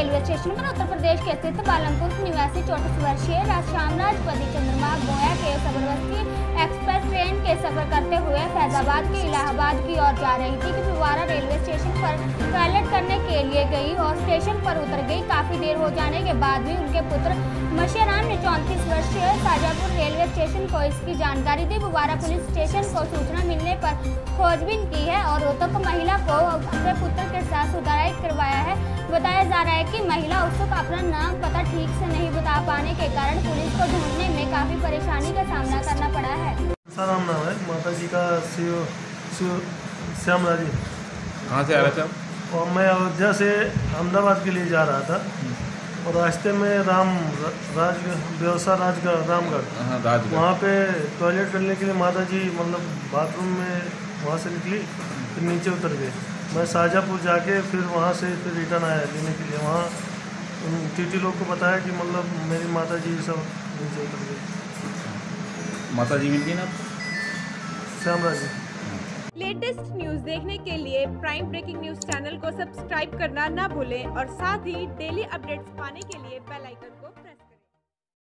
Railway station पर उत्तर प्रदेश के स्थित पालमपुर निवासी चौंतीस वर्षीय श्यामराजपति चंद्रमा गोया के सबरवस्ती एक्सप्रेस ट्रेन के सफ़र करते हुए फैजाबाद के इलाहाबाद की ओर जा रही थी कि फुवारा रेलवे स्टेशन पर टॉयलेट करने के लिए गई और स्टेशन पर उतर गई। काफ़ी देर हो जाने के बाद भी उनके पुत्र मशियाराम ने चौंतीस वर्षीय शाजापुर रेलवे स्टेशन को इसकी जानकारी दी। फुवारा पुलिस स्टेशन को सूचना मिलने पर खोजबीन की है और रोहतक महिला को अपने पुत्र के साथ सुधाराई करवाया है। जा रहा है कि महिला उत्सुक अपना नाम पता ठीक से नहीं बता पाने के कारण पुलिस को ढूँढने में काफ़ी परेशानी का सामना करना पड़ा है। साराम नाम है। माता जी का शिव शिव श्याम राज़ी। कहाँ से आ रहे थे आप? और मैं अयोध्या से अहमदाबाद के लिए जा रहा था। और रास्ते में राम राज व्यवसाय राज का रामगढ़। हाँ वहाँ पे टॉयलेट करने के लिए माता जी मतलब बाथरूम में वहाँ से निकली फिर नीचे उतर गए। मैं शाहजहाँपुर जाके फिर वहाँ से फिर रिटर्न आया लेने के लिए। वहाँ टीटी लोग को बताया कि मतलब मेरी माता जी सब नीचे उतर गई माता जी मिल गई ना आपको? श्याम राज़ी लेटेस्ट न्यूज़ देखने के लिए प्राइम ब्रेकिंग न्यूज़ चैनल को सब्सक्राइब करना ना भूलें और साथ ही डेली अपडेट्स पाने के लिए बेल आइकन